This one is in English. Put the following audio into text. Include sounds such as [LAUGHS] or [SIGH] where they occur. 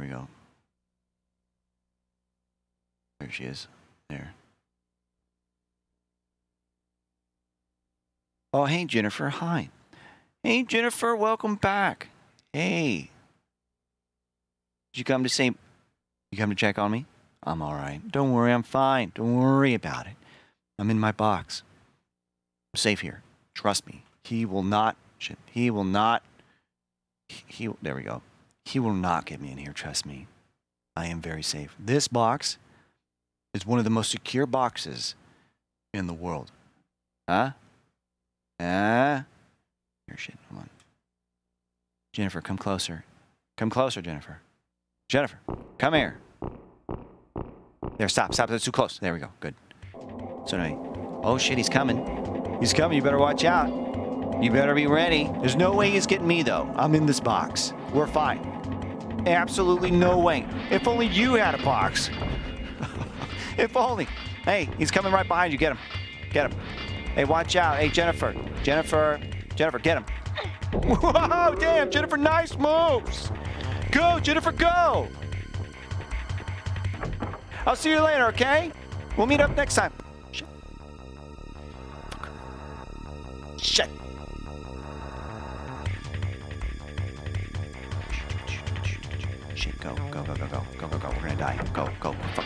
Here we go. There she is. There. Oh, hey, Jennifer. Hi. Hey, Jennifer. Welcome back. Hey. Did you come to say, you come to check on me? I'm all right. Don't worry. I'm fine. Don't worry about it. I'm in my box. I'm safe here. Trust me. He will not, he will not, he, he, there we go. He will not get me in here. Trust me. I am very safe. This box is one of the most secure boxes in the world. Huh? Huh? Here, shit. Hold on. Jennifer, come closer. Come closer, Jennifer. Jennifer, come here. There, stop, stop. That's too close. There we go. Good. So anyway, oh shit, he's coming. He's coming. You better watch out. You better be ready. There's no way he's getting me though. I'm in this box. We're fine. Absolutely no way. If only you had a box. [LAUGHS] if only. Hey, he's coming right behind you. Get him. Get him. Hey, watch out. Hey, Jennifer. Jennifer. Jennifer, get him. [LAUGHS] Whoa, damn, Jennifer, nice moves. Go, Jennifer, go. I'll see you later, okay? We'll meet up next time. Shit. Shit. Shit, go, go, go, go, go, go, go, go. We're gonna die. Go, go, fucker.